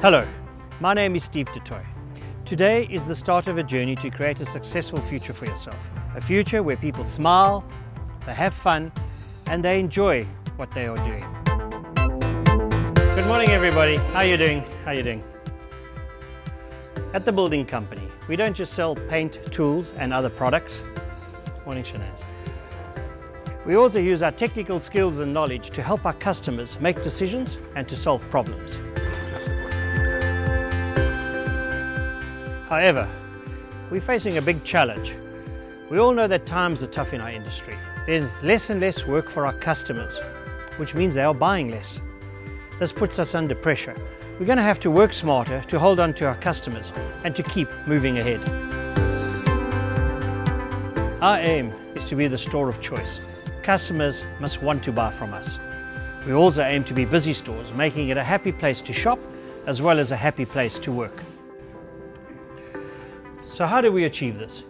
Hello, my name is Steve du Toit. Today is the start of a journey to create a successful future for yourself. A future where people smile, they have fun, and they enjoy what they are doing. Good morning everybody, how are you doing? How are you doing? At the building company, we don't just sell paint, tools and other products. Morning Shanaz. We also use our technical skills and knowledge to help our customers make decisions and to solve problems. However, we're facing a big challenge. We all know that times are tough in our industry. There's less and less work for our customers, which means they are buying less. This puts us under pressure. We're going to have to work smarter to hold on to our customers and to keep moving ahead. Our aim is to be the store of choice customers must want to buy from us. We also aim to be busy stores, making it a happy place to shop as well as a happy place to work. So how do we achieve this?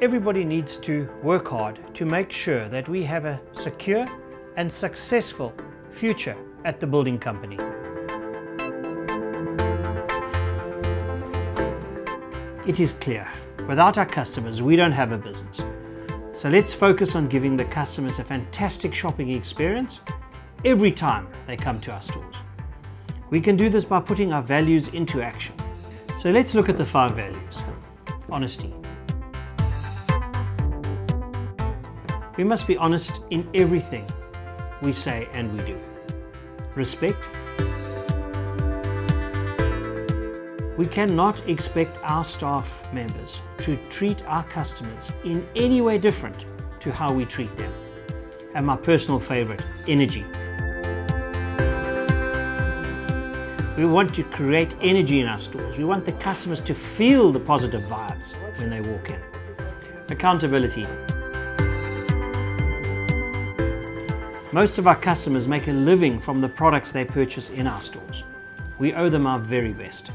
Everybody needs to work hard to make sure that we have a secure and successful future at the building company. It is clear, without our customers we don't have a business. So let's focus on giving the customers a fantastic shopping experience every time they come to our stores. We can do this by putting our values into action. So let's look at the five values. Honesty. We must be honest in everything we say and we do. Respect. We cannot expect our staff members to treat our customers in any way different to how we treat them. And my personal favorite, energy. We want to create energy in our stores. We want the customers to feel the positive vibes when they walk in. Accountability. Most of our customers make a living from the products they purchase in our stores. We owe them our very best.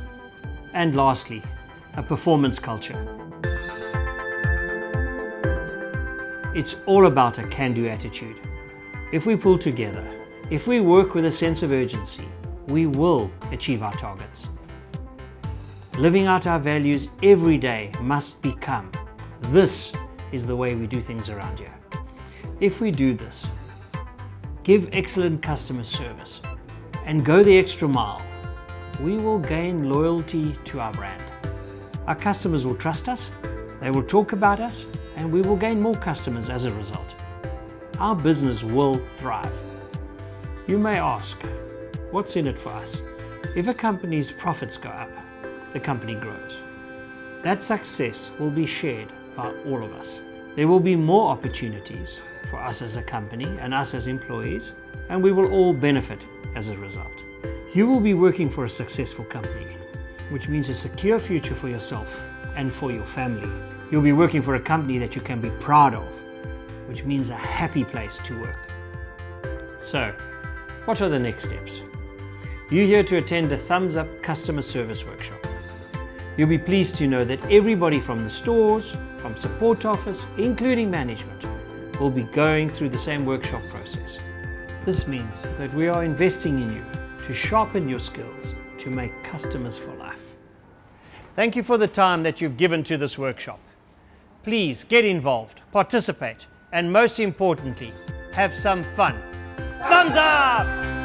And lastly, a performance culture. It's all about a can-do attitude. If we pull together, if we work with a sense of urgency, we will achieve our targets. Living out our values every day must become. This is the way we do things around here. If we do this, give excellent customer service, and go the extra mile, we will gain loyalty to our brand. Our customers will trust us, they will talk about us, and we will gain more customers as a result. Our business will thrive. You may ask, what's in it for us? If a company's profits go up, the company grows. That success will be shared by all of us. There will be more opportunities for us as a company and us as employees, and we will all benefit as a result. You will be working for a successful company, which means a secure future for yourself and for your family. You'll be working for a company that you can be proud of, which means a happy place to work. So, what are the next steps? You're here to attend a Thumbs Up customer service workshop. You'll be pleased to know that everybody from the stores, from support office, including management, will be going through the same workshop process. This means that we are investing in you to sharpen your skills to make customers for life. Thank you for the time that you've given to this workshop. Please get involved, participate, and most importantly, have some fun. Thumbs up!